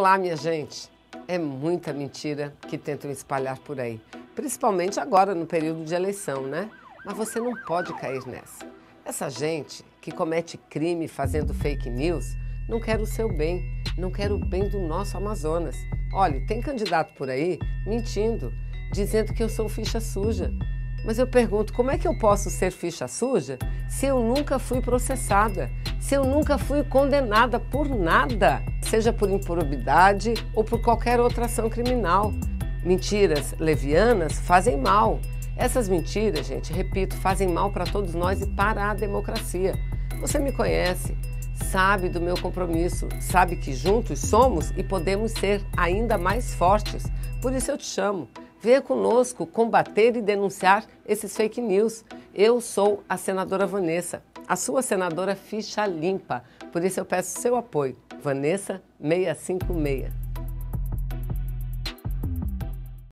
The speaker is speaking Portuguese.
Olá, minha gente. É muita mentira que tentam espalhar por aí, principalmente agora no período de eleição, né? Mas você não pode cair nessa. Essa gente que comete crime fazendo fake news não quer o seu bem, não quer o bem do nosso Amazonas. Olha, tem candidato por aí mentindo, dizendo que eu sou ficha suja. Mas eu pergunto, como é que eu posso ser ficha suja se eu nunca fui processada, se eu nunca fui condenada por nada, seja por improbidade ou por qualquer outra ação criminal? Mentiras levianas fazem mal. Essas mentiras, gente, repito, fazem mal para todos nós e para a democracia. Você me conhece, sabe do meu compromisso, sabe que juntos somos e podemos ser ainda mais fortes. Por isso eu te chamo. Venha conosco combater e denunciar esses fake news. Eu sou a senadora Vanessa, a sua senadora ficha limpa. Por isso eu peço seu apoio. Vanessa 656.